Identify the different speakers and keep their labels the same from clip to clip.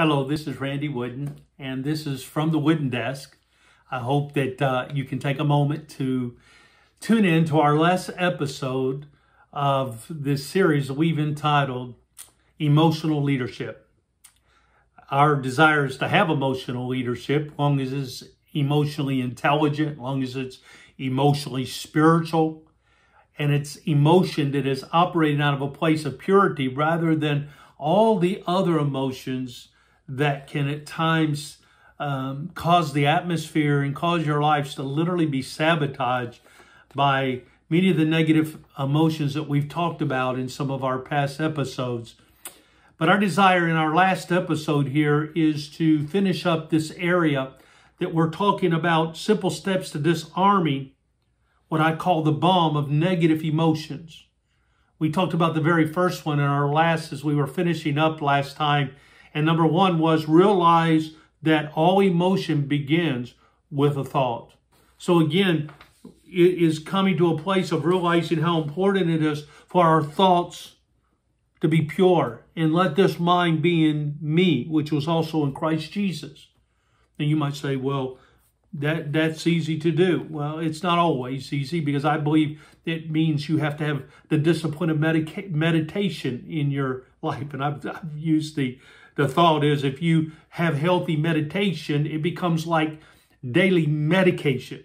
Speaker 1: Hello, this is Randy Wooden, and this is from the Wooden Desk. I hope that uh, you can take a moment to tune in to our last episode of this series we've entitled Emotional Leadership. Our desire is to have emotional leadership, long as it's emotionally intelligent, long as it's emotionally spiritual, and it's emotion that is operating out of a place of purity rather than all the other emotions that can at times um, cause the atmosphere and cause your lives to literally be sabotaged by many of the negative emotions that we've talked about in some of our past episodes. But our desire in our last episode here is to finish up this area that we're talking about simple steps to disarming what I call the bomb of negative emotions. We talked about the very first one in our last as we were finishing up last time and number one was realize that all emotion begins with a thought. So again, it is coming to a place of realizing how important it is for our thoughts to be pure and let this mind be in me, which was also in Christ Jesus. And you might say, well, that that's easy to do. Well, it's not always easy because I believe it means you have to have the discipline of medica- meditation in your life. And I've, I've used the the thought is if you have healthy meditation, it becomes like daily medication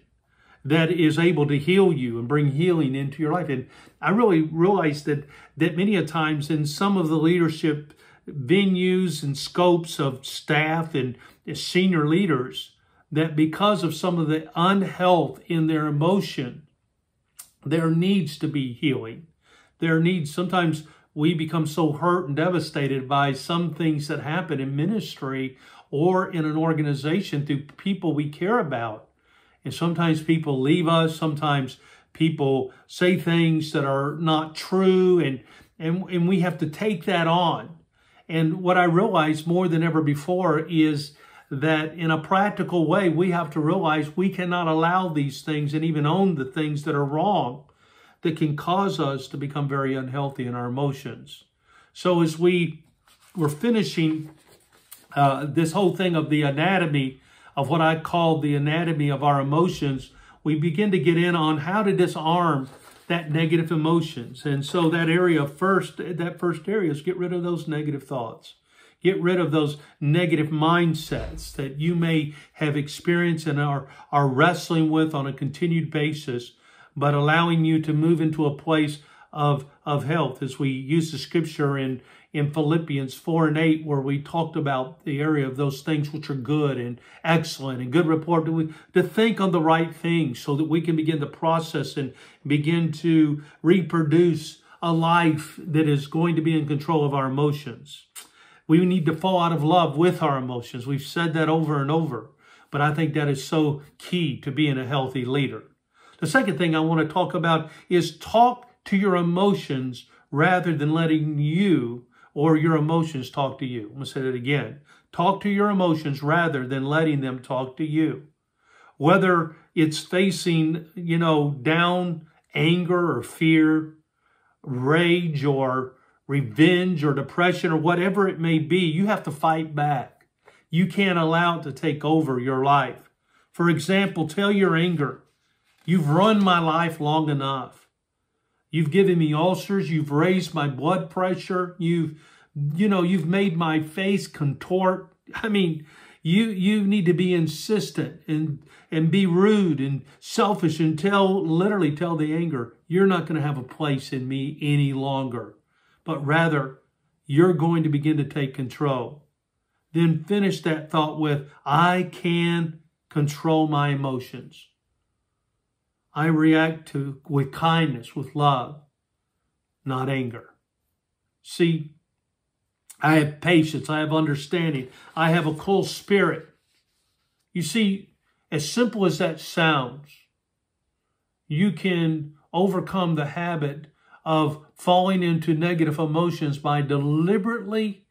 Speaker 1: that is able to heal you and bring healing into your life. And I really realized that that many a times in some of the leadership venues and scopes of staff and senior leaders, that because of some of the unhealth in their emotion, there needs to be healing. There needs sometimes we become so hurt and devastated by some things that happen in ministry or in an organization through people we care about. And sometimes people leave us, sometimes people say things that are not true, and, and, and we have to take that on. And what I realize more than ever before is that in a practical way, we have to realize we cannot allow these things and even own the things that are wrong that can cause us to become very unhealthy in our emotions. So as we were finishing uh, this whole thing of the anatomy of what I call the anatomy of our emotions, we begin to get in on how to disarm that negative emotions. And so that area first, that first area is get rid of those negative thoughts. Get rid of those negative mindsets that you may have experienced and are, are wrestling with on a continued basis but allowing you to move into a place of, of health as we use the scripture in, in Philippians 4 and 8, where we talked about the area of those things which are good and excellent and good report, to, to think on the right things so that we can begin to process and begin to reproduce a life that is going to be in control of our emotions. We need to fall out of love with our emotions. We've said that over and over, but I think that is so key to being a healthy leader. The second thing I want to talk about is talk to your emotions rather than letting you or your emotions talk to you. I'm going to say that again. Talk to your emotions rather than letting them talk to you. Whether it's facing, you know, down anger or fear, rage or revenge or depression or whatever it may be, you have to fight back. You can't allow it to take over your life. For example, tell your anger, You've run my life long enough. You've given me ulcers. You've raised my blood pressure. You've, you know, you've made my face contort. I mean, you you need to be insistent and and be rude and selfish and tell literally tell the anger you're not going to have a place in me any longer, but rather you're going to begin to take control. Then finish that thought with I can control my emotions. I react to with kindness, with love, not anger. See, I have patience, I have understanding, I have a cool spirit. You see, as simple as that sounds, you can overcome the habit of falling into negative emotions by deliberately,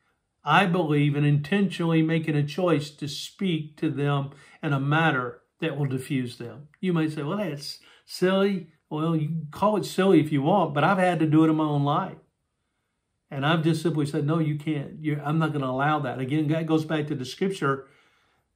Speaker 1: I believe, and intentionally making a choice to speak to them in a matter that will diffuse them. You may say, well, that's silly. Well, you call it silly if you want, but I've had to do it in my own life. And I've just simply said, no, you can't. You're, I'm not going to allow that. Again, that goes back to the scripture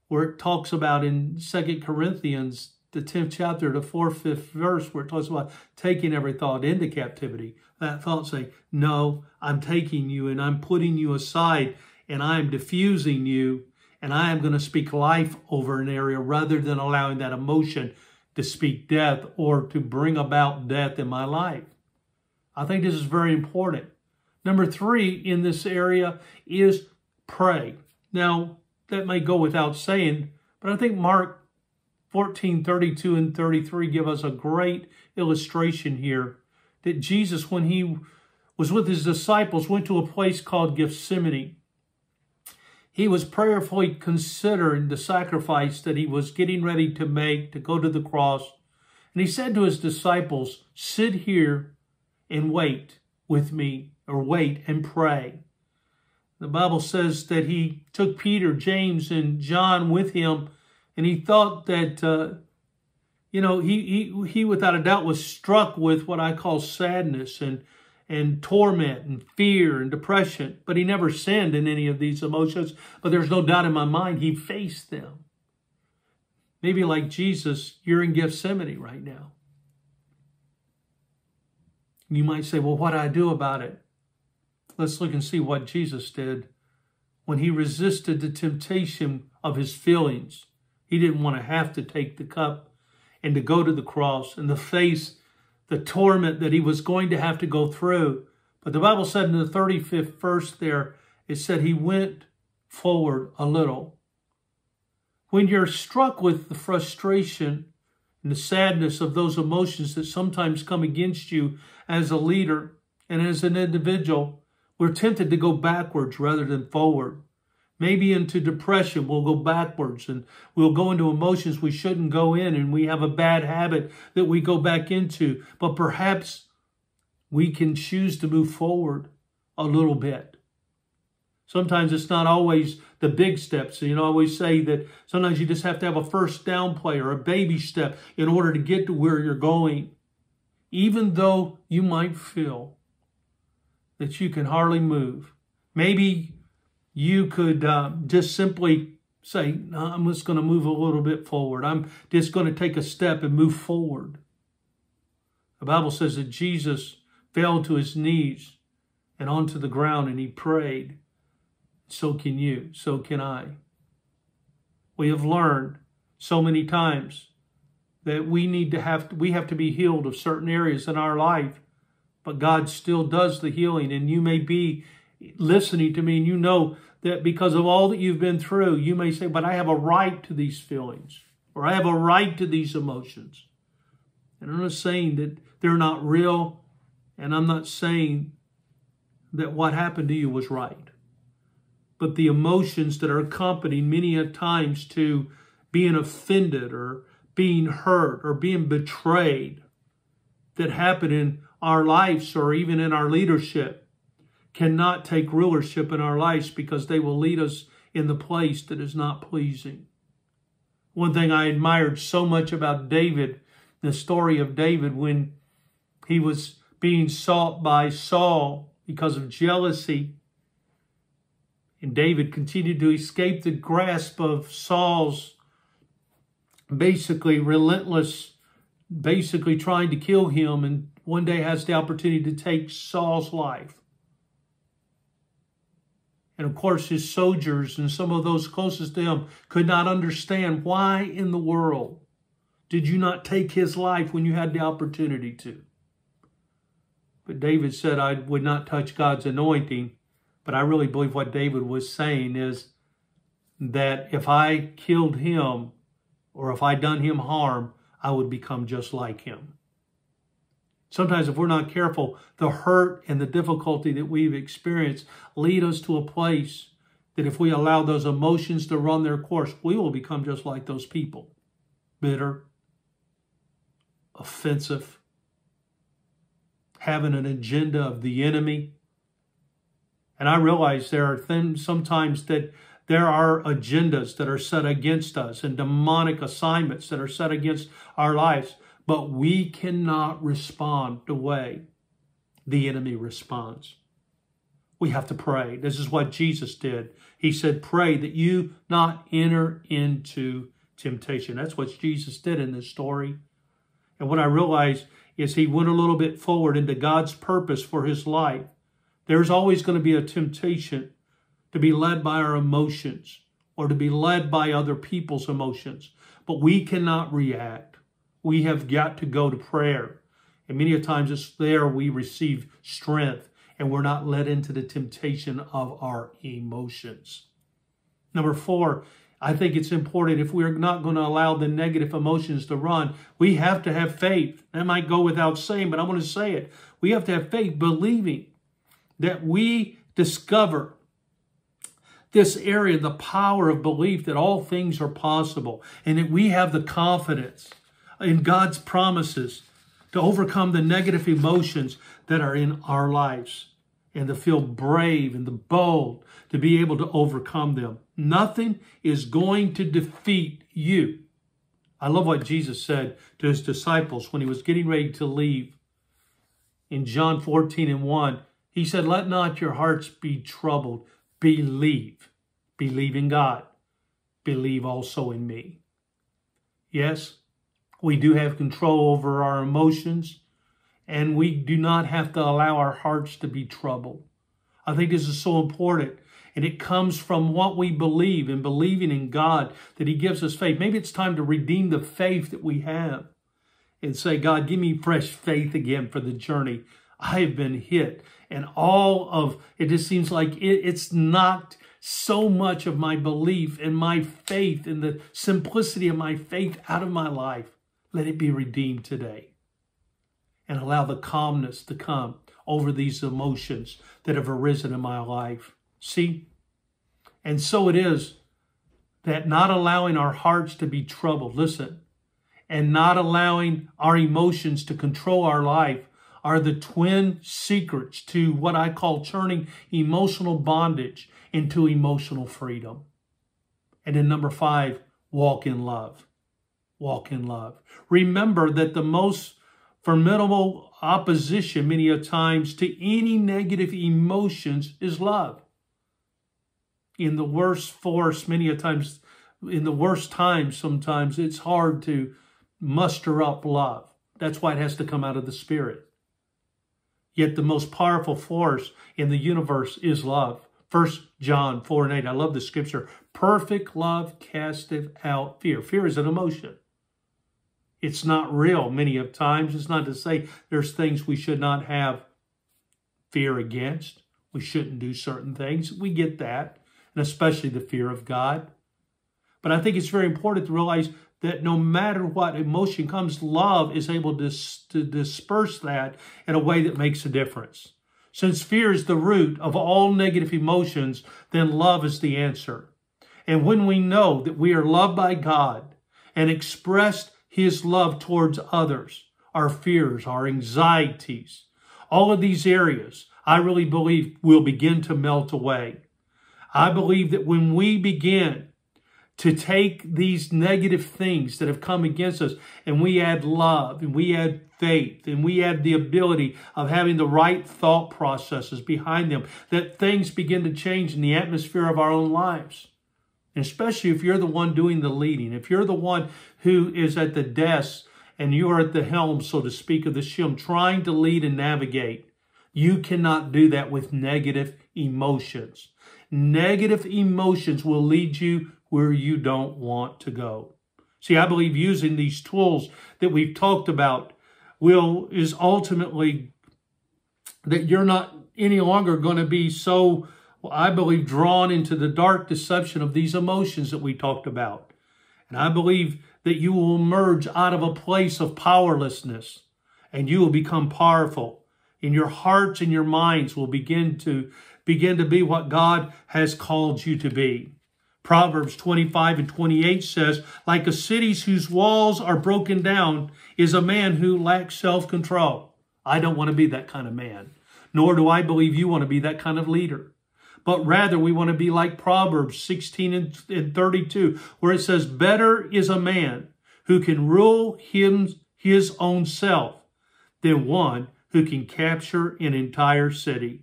Speaker 1: where it talks about in Second Corinthians, the 10th chapter, the fourth, fifth verse, where it talks about taking every thought into captivity. That thought saying, no, I'm taking you and I'm putting you aside and I'm diffusing you and I am going to speak life over an area rather than allowing that emotion to speak death or to bring about death in my life. I think this is very important. Number three in this area is pray. Now, that may go without saying, but I think Mark 14, 32 and 33 give us a great illustration here that Jesus, when he was with his disciples, went to a place called Gethsemane. He was prayerfully considering the sacrifice that he was getting ready to make to go to the cross. And he said to his disciples, Sit here and wait with me, or wait and pray. The Bible says that he took Peter, James, and John with him, and he thought that, uh, you know, he, he, he without a doubt was struck with what I call sadness and and torment and fear and depression, but he never sinned in any of these emotions. But there's no doubt in my mind he faced them. Maybe like Jesus, you're in Gethsemane right now. You might say, well, what do I do about it? Let's look and see what Jesus did when he resisted the temptation of his feelings. He didn't want to have to take the cup and to go to the cross and to face the torment that he was going to have to go through. But the Bible said in the 35th verse there, it said he went forward a little. When you're struck with the frustration and the sadness of those emotions that sometimes come against you as a leader and as an individual, we're tempted to go backwards rather than forward maybe into depression. We'll go backwards and we'll go into emotions we shouldn't go in, and we have a bad habit that we go back into. But perhaps we can choose to move forward a little bit. Sometimes it's not always the big steps. You know, I always say that sometimes you just have to have a first down play or a baby step in order to get to where you're going. Even though you might feel that you can hardly move. Maybe you could uh, just simply say, I'm just going to move a little bit forward. I'm just going to take a step and move forward. The Bible says that Jesus fell to his knees and onto the ground and he prayed. So can you. So can I. We have learned so many times that we need to have we have to be healed of certain areas in our life, but God still does the healing. And you may be listening to me and you know that because of all that you've been through, you may say, but I have a right to these feelings or I have a right to these emotions. And I'm not saying that they're not real, and I'm not saying that what happened to you was right. But the emotions that are accompanying many a times to being offended or being hurt or being betrayed that happen in our lives or even in our leadership cannot take rulership in our lives because they will lead us in the place that is not pleasing. One thing I admired so much about David, the story of David when he was being sought by Saul because of jealousy. And David continued to escape the grasp of Saul's basically relentless, basically trying to kill him, and one day has the opportunity to take Saul's life. And of course, his soldiers and some of those closest to him could not understand why in the world did you not take his life when you had the opportunity to. But David said, I would not touch God's anointing. But I really believe what David was saying is that if I killed him or if I done him harm, I would become just like him. Sometimes, if we're not careful, the hurt and the difficulty that we've experienced lead us to a place that if we allow those emotions to run their course, we will become just like those people bitter, offensive, having an agenda of the enemy. And I realize there are things sometimes that there are agendas that are set against us and demonic assignments that are set against our lives but we cannot respond the way the enemy responds. we have to pray. This is what Jesus did. He said, pray that you not enter into temptation. That's what Jesus did in this story. And what I realized is he went a little bit forward into God's purpose for his life. There's always going to be a temptation to be led by our emotions or to be led by other people's emotions. But we cannot react. We have got to go to prayer. And many times it's there we receive strength and we're not led into the temptation of our emotions. Number four, I think it's important if we're not going to allow the negative emotions to run, we have to have faith. That might go without saying, but I'm going to say it. We have to have faith, believing that we discover this area, the power of belief that all things are possible, and that we have the confidence in God's promises to overcome the negative emotions that are in our lives and to feel brave and the bold to be able to overcome them. Nothing is going to defeat you. I love what Jesus said to his disciples when he was getting ready to leave. In John 14 and 1, he said, Let not your hearts be troubled. Believe. Believe in God. Believe also in me. Yes, we do have control over our emotions, and we do not have to allow our hearts to be troubled. I think this is so important. And it comes from what we believe and believing in God that He gives us faith. Maybe it's time to redeem the faith that we have and say, God, give me fresh faith again for the journey. I have been hit. And all of it just seems like it, it's knocked so much of my belief and my faith and the simplicity of my faith out of my life. Let it be redeemed today. And allow the calmness to come over these emotions that have arisen in my life. See? And so it is that not allowing our hearts to be troubled, listen, and not allowing our emotions to control our life are the twin secrets to what I call turning emotional bondage into emotional freedom. And then number five, walk in love. Walk in love. Remember that the most formidable opposition many a times to any negative emotions is love. In the worst force, many a times, in the worst times, sometimes it's hard to muster up love. That's why it has to come out of the Spirit. Yet the most powerful force in the universe is love. First John 4 and 8. I love the scripture. Perfect love casteth out fear. Fear is an emotion. It's not real many of times. It's not to say there's things we should not have fear against. We shouldn't do certain things. We get that, and especially the fear of God. But I think it's very important to realize that no matter what emotion comes, love is able to, to disperse that in a way that makes a difference. Since fear is the root of all negative emotions, then love is the answer. And when we know that we are loved by God and expressed his love towards others, our fears, our anxieties, all of these areas, I really believe will begin to melt away. I believe that when we begin to take these negative things that have come against us and we add love and we add faith and we add the ability of having the right thought processes behind them, that things begin to change in the atmosphere of our own lives. Especially if you're the one doing the leading, if you're the one who is at the desk and you are at the helm, so to speak, of the ship, trying to lead and navigate, you cannot do that with negative emotions. Negative emotions will lead you where you don't want to go. See, I believe using these tools that we've talked about will is ultimately that you're not any longer going to be so I believe, drawn into the dark deception of these emotions that we talked about. And I believe that you will emerge out of a place of powerlessness and you will become powerful. And your hearts and your minds will begin to begin to be what God has called you to be. Proverbs 25 and 28 says, like a city whose walls are broken down is a man who lacks self-control. I don't want to be that kind of man, nor do I believe you want to be that kind of leader but rather we want to be like Proverbs 16 and 32, where it says, Better is a man who can rule him, his own self than one who can capture an entire city.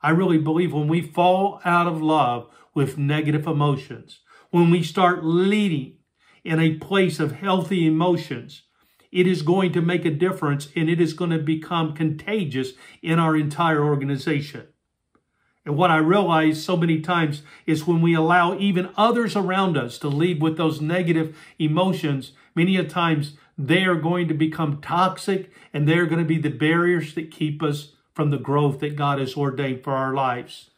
Speaker 1: I really believe when we fall out of love with negative emotions, when we start leading in a place of healthy emotions, it is going to make a difference and it is going to become contagious in our entire organization. And what I realize so many times is when we allow even others around us to lead with those negative emotions, many a times they are going to become toxic and they're going to be the barriers that keep us from the growth that God has ordained for our lives.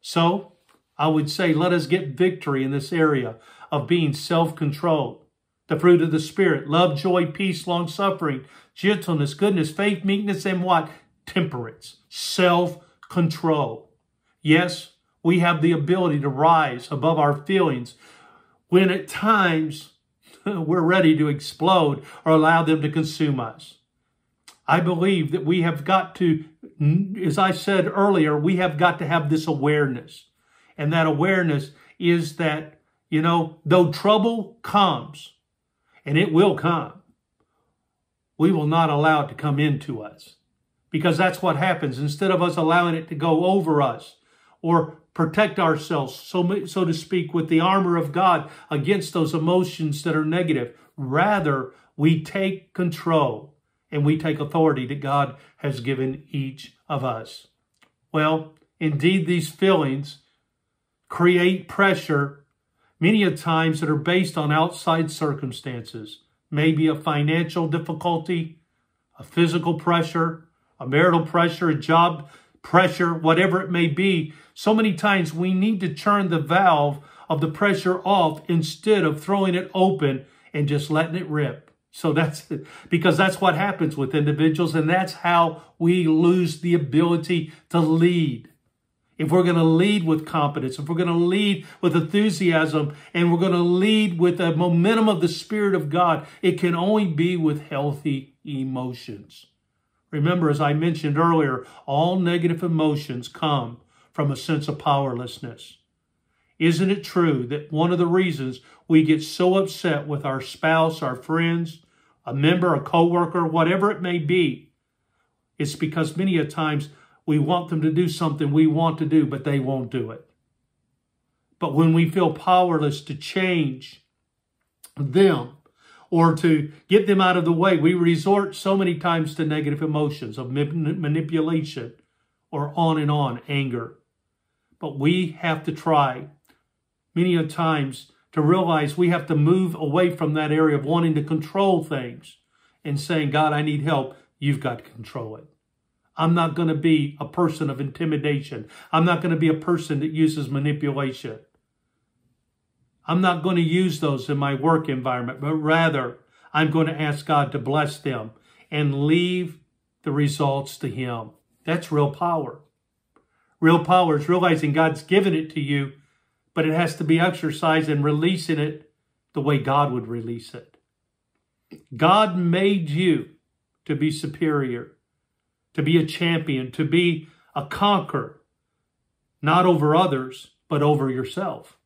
Speaker 1: So I would say, let us get victory in this area of being self-controlled. The fruit of the Spirit, love, joy, peace, long-suffering, gentleness, goodness, faith, meekness, and what? Temperance, self-control. Yes, we have the ability to rise above our feelings when at times we're ready to explode or allow them to consume us. I believe that we have got to, as I said earlier, we have got to have this awareness. And that awareness is that, you know, though trouble comes, and it will come, we will not allow it to come into us. Because that's what happens. Instead of us allowing it to go over us or protect ourselves, so, so to speak, with the armor of God against those emotions that are negative, rather, we take control and we take authority that God has given each of us. Well, indeed, these feelings create pressure many a times that are based on outside circumstances, maybe a financial difficulty, a physical pressure, a marital pressure, a job pressure, whatever it may be. So many times we need to turn the valve of the pressure off instead of throwing it open and just letting it rip. So that's it. because that's what happens with individuals, and that's how we lose the ability to lead if we're going to lead with competence, if we're going to lead with enthusiasm, and we're going to lead with the momentum of the Spirit of God, it can only be with healthy emotions. Remember, as I mentioned earlier, all negative emotions come from a sense of powerlessness. Isn't it true that one of the reasons we get so upset with our spouse, our friends, a member, a coworker, whatever it may be, it's because many a times we want them to do something we want to do, but they won't do it. But when we feel powerless to change them or to get them out of the way, we resort so many times to negative emotions of manipulation or on and on, anger. But we have to try many a times to realize we have to move away from that area of wanting to control things and saying, God, I need help. You've got to control it. I'm not going to be a person of intimidation. I'm not going to be a person that uses manipulation. I'm not going to use those in my work environment, but rather I'm going to ask God to bless them and leave the results to Him. That's real power. Real power is realizing God's given it to you, but it has to be exercised and releasing it the way God would release it. God made you to be superior to be a champion, to be a conqueror, not over others, but over yourself,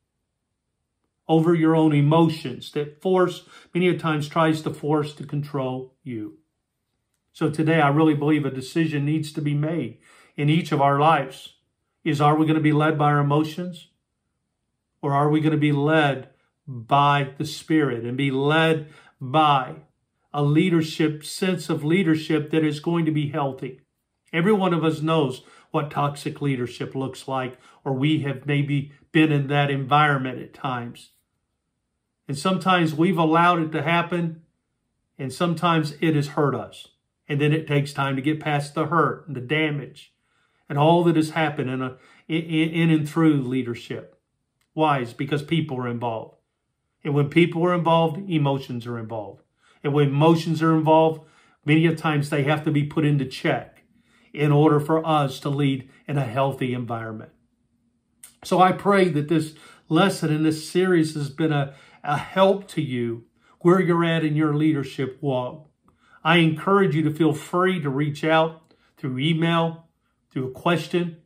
Speaker 1: over your own emotions that force, many a times tries to force to control you. So today, I really believe a decision needs to be made in each of our lives. Is are we going to be led by our emotions? Or are we going to be led by the Spirit and be led by a leadership, sense of leadership that is going to be healthy. Every one of us knows what toxic leadership looks like, or we have maybe been in that environment at times. And sometimes we've allowed it to happen, and sometimes it has hurt us. And then it takes time to get past the hurt and the damage and all that has happened in, a, in, in and through leadership. Why? It's because people are involved. And when people are involved, emotions are involved. And when emotions are involved, many a times they have to be put into check in order for us to lead in a healthy environment. So I pray that this lesson in this series has been a, a help to you where you're at in your leadership walk. I encourage you to feel free to reach out through email, through a question,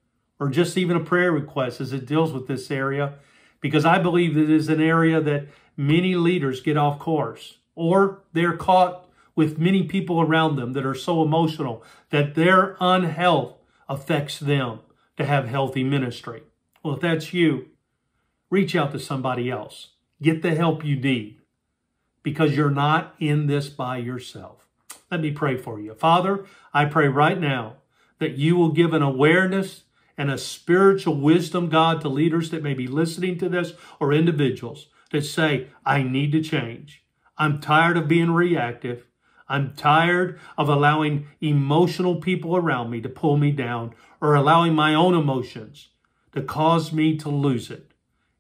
Speaker 1: or just even a prayer request as it deals with this area, because I believe it is an area that many leaders get off course or they're caught with many people around them that are so emotional that their unhealth affects them to have healthy ministry. Well, if that's you, reach out to somebody else. Get the help you need because you're not in this by yourself. Let me pray for you. Father, I pray right now that you will give an awareness and a spiritual wisdom, God, to leaders that may be listening to this or individuals that say, I need to change. I'm tired of being reactive. I'm tired of allowing emotional people around me to pull me down or allowing my own emotions to cause me to lose it.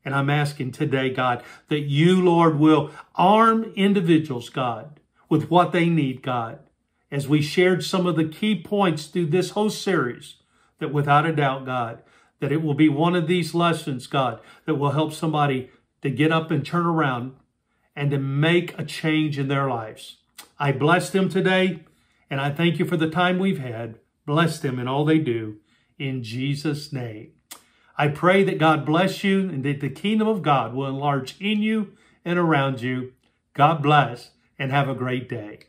Speaker 1: And I'm asking today, God, that you, Lord, will arm individuals, God, with what they need, God. As we shared some of the key points through this whole series, that without a doubt, God, that it will be one of these lessons, God, that will help somebody to get up and turn around and to make a change in their lives. I bless them today, and I thank you for the time we've had. Bless them in all they do. In Jesus' name. I pray that God bless you and that the kingdom of God will enlarge in you and around you. God bless and have a great day.